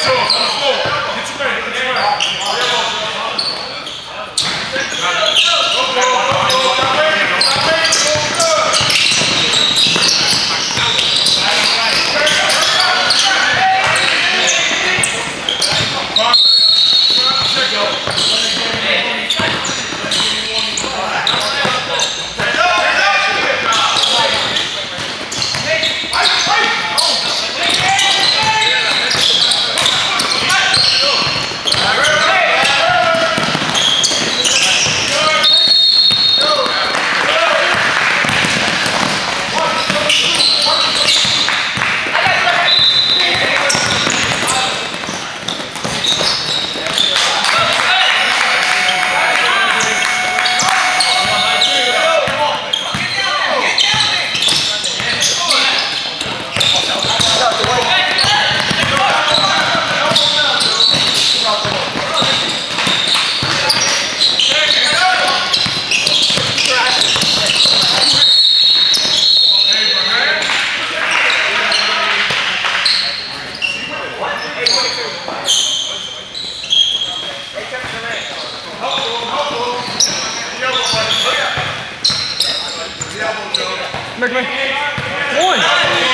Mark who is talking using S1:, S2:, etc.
S1: 그렇죠. Merk, merk. Und!